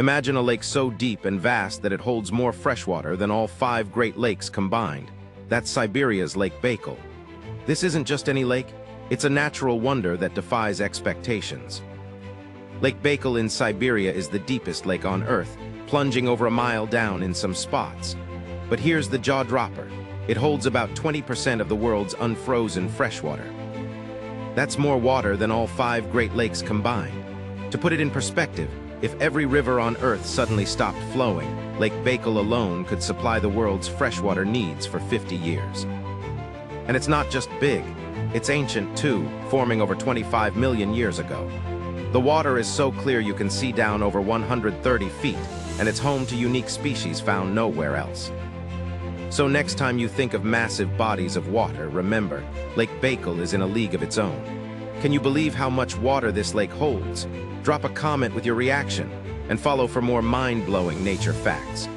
Imagine a lake so deep and vast that it holds more freshwater than all five Great Lakes combined. That's Siberia's Lake Baikal. This isn't just any lake, it's a natural wonder that defies expectations. Lake Baikal in Siberia is the deepest lake on Earth, plunging over a mile down in some spots. But here's the jaw dropper. It holds about 20% of the world's unfrozen freshwater. That's more water than all five Great Lakes combined. To put it in perspective, if every river on Earth suddenly stopped flowing, Lake Baikal alone could supply the world's freshwater needs for 50 years. And it's not just big, it's ancient too, forming over 25 million years ago. The water is so clear you can see down over 130 feet, and it's home to unique species found nowhere else. So next time you think of massive bodies of water, remember, Lake Baikal is in a league of its own. Can you believe how much water this lake holds? Drop a comment with your reaction and follow for more mind-blowing nature facts.